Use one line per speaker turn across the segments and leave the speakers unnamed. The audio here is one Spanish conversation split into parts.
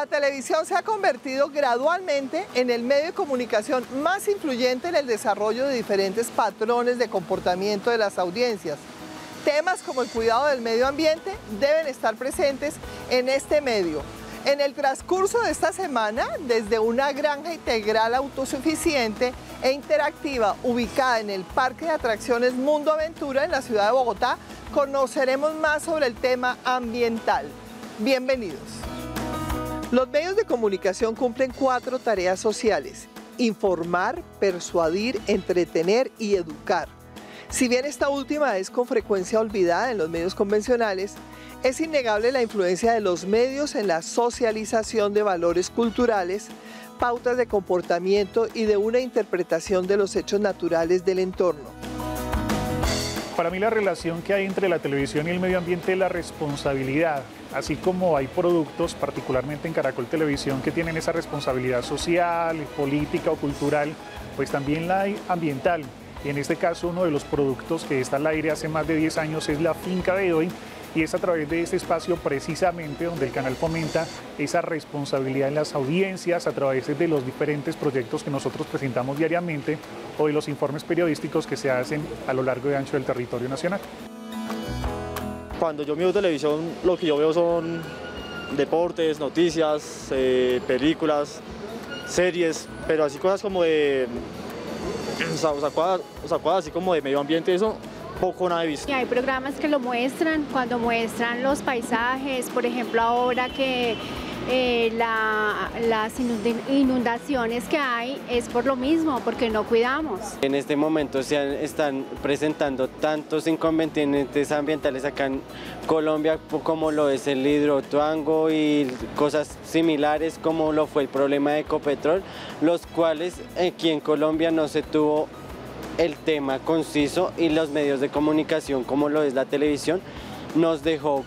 La televisión se ha convertido gradualmente en el medio de comunicación más influyente en el desarrollo de diferentes patrones de comportamiento de las audiencias. Temas como el cuidado del medio ambiente deben estar presentes en este medio. En el transcurso de esta semana, desde una granja integral autosuficiente e interactiva ubicada en el Parque de Atracciones Mundo Aventura en la ciudad de Bogotá, conoceremos más sobre el tema ambiental. Bienvenidos. Los medios de comunicación cumplen cuatro tareas sociales. Informar, persuadir, entretener y educar. Si bien esta última es con frecuencia olvidada en los medios convencionales, es innegable la influencia de los medios en la socialización de valores culturales, pautas de comportamiento y de una interpretación de los hechos naturales del entorno.
Para mí la relación que hay entre la televisión y el medio ambiente es la responsabilidad así como hay productos, particularmente en Caracol Televisión, que tienen esa responsabilidad social, política o cultural, pues también la hay ambiental. Y en este caso uno de los productos que está al aire hace más de 10 años es la finca de hoy y es a través de este espacio precisamente donde el canal fomenta esa responsabilidad en las audiencias a través de los diferentes proyectos que nosotros presentamos diariamente o de los informes periodísticos que se hacen a lo largo y ancho del territorio nacional.
Cuando yo miro televisión, lo que yo veo son deportes, noticias, eh, películas, series, pero así cosas como de, o sea, o sea, así como de medio ambiente, eso poco nada he visto.
Y hay programas que lo muestran, cuando muestran los paisajes, por ejemplo ahora que eh, las inundaciones que hay es por lo mismo, porque no cuidamos.
En este momento se están presentando tantos inconvenientes ambientales acá en Colombia como lo es el hidrotuango y cosas similares como lo fue el problema de Ecopetrol, los cuales aquí en Colombia no se tuvo el tema conciso y los medios de comunicación como lo es la televisión nos dejó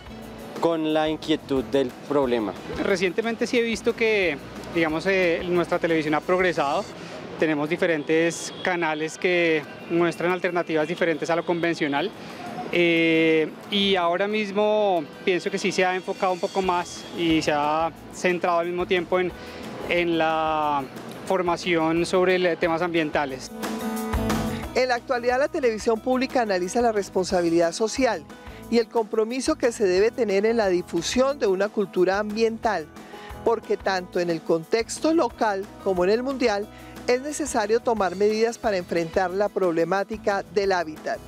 con la inquietud del problema.
Recientemente sí he visto que digamos, eh, nuestra televisión ha progresado. Tenemos diferentes canales que muestran alternativas diferentes a lo convencional. Eh, y ahora mismo pienso que sí se ha enfocado un poco más y se ha centrado al mismo tiempo en, en la formación sobre temas ambientales.
En la actualidad la televisión pública analiza la responsabilidad social y el compromiso que se debe tener en la difusión de una cultura ambiental, porque tanto en el contexto local como en el mundial es necesario tomar medidas para enfrentar la problemática del hábitat.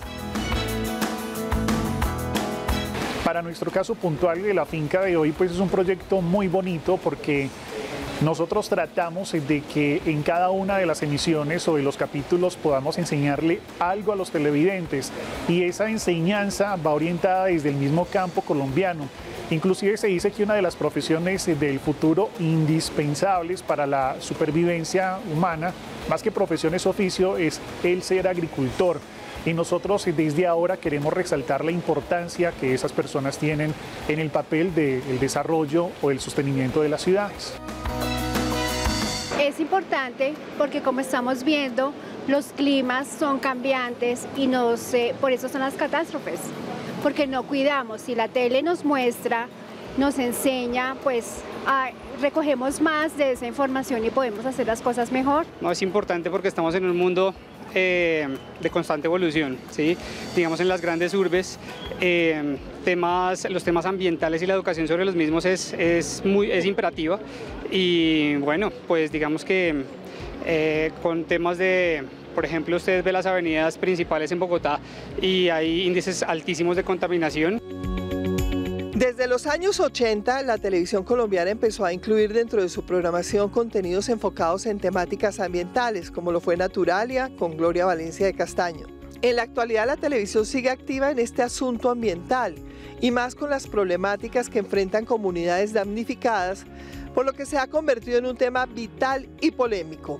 Para nuestro caso puntual de la finca de hoy, pues es un proyecto muy bonito porque nosotros tratamos de que en cada una de las emisiones o de los capítulos podamos enseñarle algo a los televidentes y esa enseñanza va orientada desde el mismo campo colombiano. Inclusive se dice que una de las profesiones del futuro indispensables para la supervivencia humana, más que profesiones oficio, es el ser agricultor. Y nosotros desde ahora queremos resaltar la importancia que esas personas tienen en el papel del desarrollo o el sostenimiento de las ciudades.
Es importante porque como estamos viendo, los climas son cambiantes y no sé, por eso son las catástrofes, porque no cuidamos. Si la tele nos muestra, nos enseña, pues recogemos más de esa información y podemos hacer las cosas mejor.
No, es importante porque estamos en un mundo eh, de constante evolución, ¿sí? digamos en las grandes urbes, eh, temas, los temas ambientales y la educación sobre los mismos es, es, muy, es imperativa y bueno, pues digamos que eh, con temas de, por ejemplo, usted ve las avenidas principales en Bogotá y hay índices altísimos de contaminación.
Desde los años 80, la televisión colombiana empezó a incluir dentro de su programación contenidos enfocados en temáticas ambientales, como lo fue Naturalia con Gloria Valencia de Castaño. En la actualidad la televisión sigue activa en este asunto ambiental y más con las problemáticas que enfrentan comunidades damnificadas, por lo que se ha convertido en un tema vital y polémico.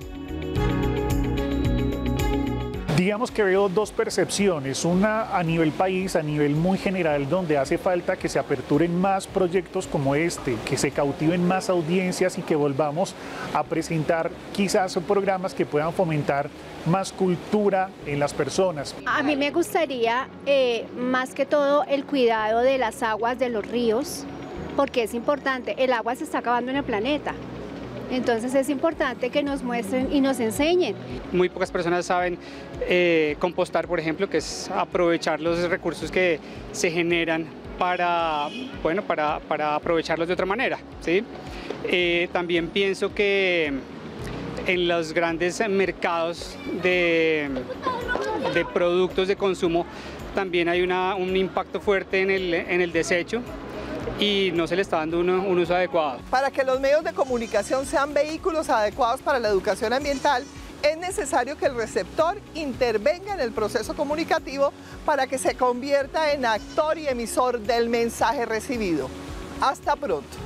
Digamos que veo dos percepciones, una a nivel país, a nivel muy general, donde hace falta que se aperturen más proyectos como este, que se cautiven más audiencias y que volvamos a presentar quizás programas que puedan fomentar más cultura en las personas.
A mí me gustaría eh, más que todo el cuidado de las aguas de los ríos, porque es importante, el agua se está acabando en el planeta. Entonces es importante que nos muestren y nos enseñen.
Muy pocas personas saben eh, compostar, por ejemplo, que es aprovechar los recursos que se generan para, bueno, para, aprovecharlos de otra manera. ¿sí? Eh, también pienso que en los grandes mercados de, productos de consumo también hay un impacto fuerte en el desecho y no se le está dando un, uso adecuado.
Para que los medios de comunicación sean vehículos adecuados para la educación ambiental, es necesario que el receptor intervenga en el proceso comunicativo para que se convierta en actor y emisor del mensaje recibido. Hasta pronto.